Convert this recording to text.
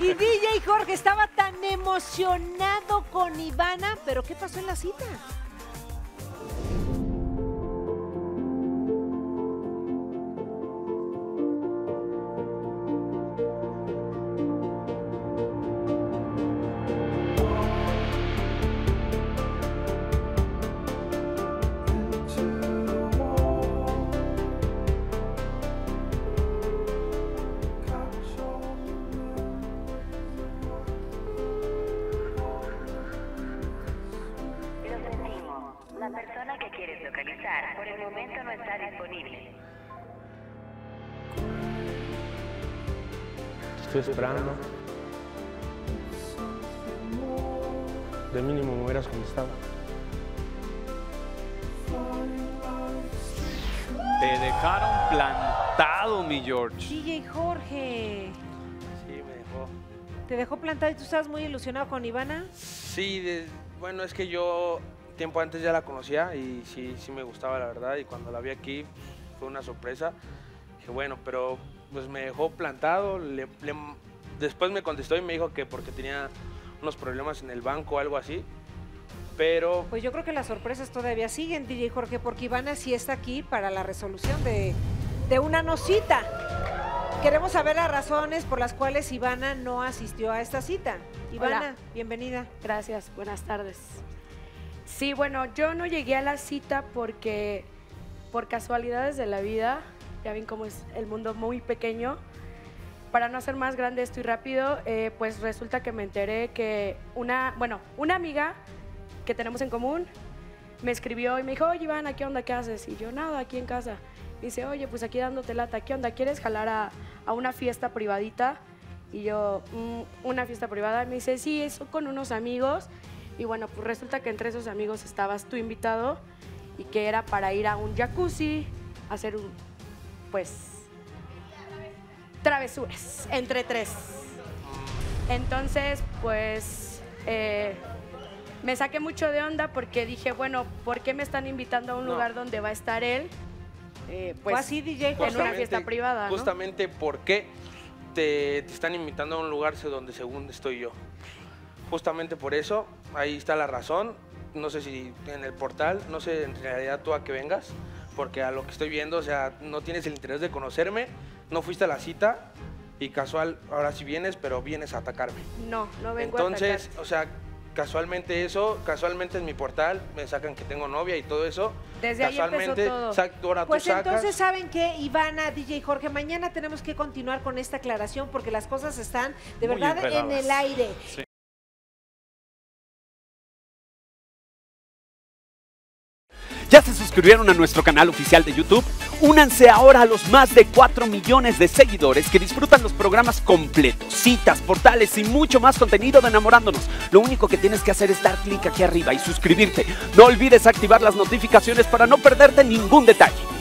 Y DJ Jorge estaba tan emocionado con Ivana, pero ¿qué pasó en la cita? La persona que quieres localizar por el momento no está disponible. Estoy esperando. De mínimo me hubieras contestado. Te dejaron plantado, mi George. DJ Jorge, Sí, me dejó. ¿te dejó plantado y tú estabas muy ilusionado con Ivana? Sí, de- bueno, es que yo tiempo antes ya la conocía y sí, sí me gustaba la verdad y cuando la vi aquí fue una sorpresa. Dije, bueno, pero pues me dejó plantado, le- le- después me contestó y me dijo que porque tenía unos problemas en el banco o algo así, pero Pues yo creo que las sorpresas todavía siguen, DJ Jorge, porque Ivana sí está aquí para la resolución de, de una nocita. Queremos saber las razones por las cuales Ivana no asistió a esta cita. Ivana, Hola. bienvenida. Gracias, buenas tardes. Sí, bueno, yo no llegué a la cita porque por casualidades de la vida, ya ven cómo es el mundo muy pequeño, para no hacer más grande esto y rápido, eh, pues resulta que me enteré que una, bueno, una amiga que tenemos en común me escribió y me dijo, oye Ivana, ¿qué onda? ¿Qué haces? Y yo, nada, aquí en casa. Dice, oye, pues aquí dándote lata, ¿qué onda? ¿Quieres jalar a, a una fiesta privadita? Y yo, "Mm, una fiesta privada. Y me dice, sí, eso con unos amigos. Y bueno, pues resulta que entre esos amigos estabas tú invitado y que era para ir a un jacuzzi, hacer un, pues, travesuras entre tres. Entonces, pues, eh, me saqué mucho de onda porque dije, bueno, ¿por qué me están invitando a un No. lugar donde va a estar él? Eh, ¿Fue pues, así, DJ en una fiesta privada, ¿no? Justamente porque te, te están invitando a un lugar donde según estoy yo. Justamente por eso, ahí está la razón. No sé si en el portal, no sé en realidad tú a qué vengas, porque a lo que estoy viendo, o sea, no tienes el interés de conocerme, no fuiste a la cita y casual, ahora sí vienes, pero vienes a atacarme. No, no vengo Entonces, a o sea, casualmente eso, casualmente en mi portal me sacan que tengo novia y todo eso. Desde ahí empezó casualmente, todo. sac- ahora Pues tú sacas. entonces, ¿saben qué? Ivana, DJ Jorge, mañana tenemos que continuar con esta aclaración porque las cosas están de Muy verdad en el aire. Sí. ¿Ya se suscribieron a nuestro canal oficial de YouTube? Únanse ahora a los más de 4 millones de seguidores que disfrutan los programas completos, citas, portales y mucho más contenido de enamorándonos. Lo único que tienes que hacer es dar clic aquí arriba y suscribirte. No olvides activar las notificaciones para no perderte ningún detalle.